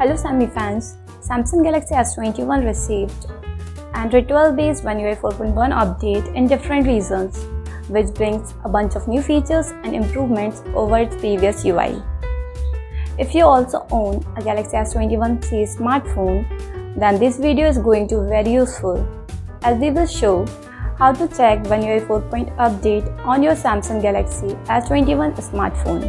Hello Sammy fans, Samsung Galaxy S21 received Android 12 based One UI 4.1 update in different regions, which brings a bunch of new features and improvements over its previous UI. If you also own a Galaxy S21 series smartphone, then this video is going to be very useful as we will show how to check One UI 4.0 update on your Samsung Galaxy S21 smartphone.